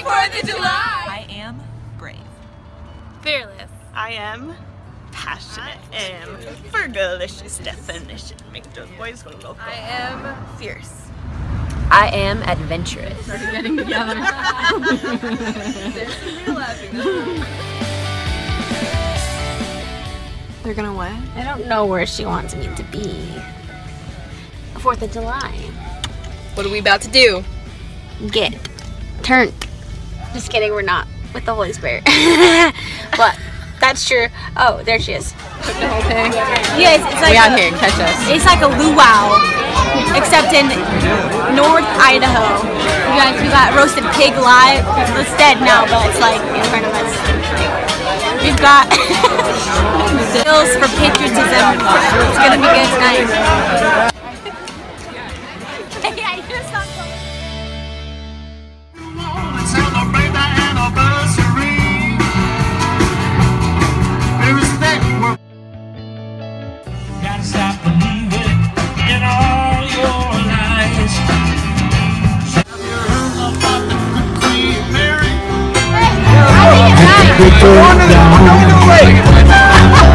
Happy 4th of July! I am brave. Fearless. I am passionate and fergalicious definition. Make those boys go go. I am fierce. I am adventurous. Getting together. They're gonna what? I don't know where she wants me to be. Fourth of July. What are we about to do? Get turned. Just kidding, we're not with the Holy Spirit. but that's true. Oh, there she is. The whole thing. You guys, it's like We out a, here, catch us. It's like a luau, except in North Idaho. You guys, we got roasted pig live. It's dead now, but it's like in front of us. We've got bills for patriotism. It's gonna be good tonight.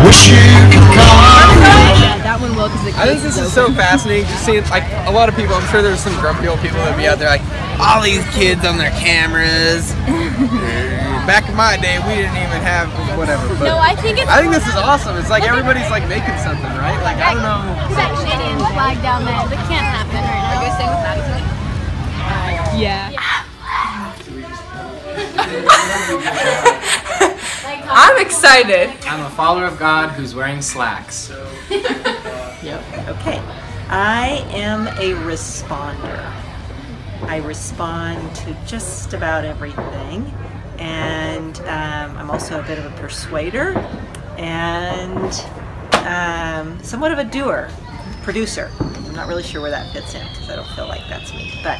Wish you could come. That one will because I think this is so fascinating. Just seeing like a lot of people. I'm sure there's some grumpy old people that be out there like all these kids on their cameras. Back in my day, we didn't even have whatever. But No, I think it's. I think this is awesome. It's like everybody's like making something, right? Like I don't know. that Canadian flag down there. That can't happen right now. Staying with Madison? Yeah. Excited. I'm a follower of God who's wearing slacks. Yep. Okay. I am a responder. I respond to just about everything. And um, I'm also a bit of a persuader and um, somewhat of a doer, producer. I'm not really sure where that fits in because I don't feel like that's me. But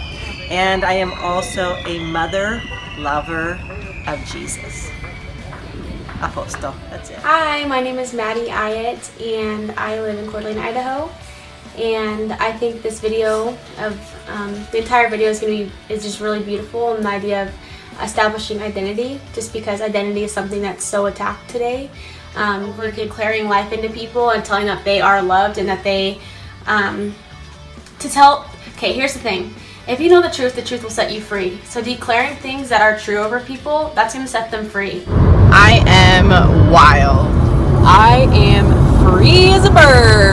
and I am also a mother, lover of Jesus. Apostle. That's it. Hi, my name is Maddie Ayat and I live in Coeur d'Alene, Idaho. And I think this video of um, the entire video is going to be is just really beautiful and the idea of establishing identity just because identity is something that's so attacked today. Um, we're declaring life into people and telling them that they are loved and that they um, to tell okay here's the thing if you know the truth the truth will set you free so declaring things that are true over people that's going to set them free I wild. I am free as a bird.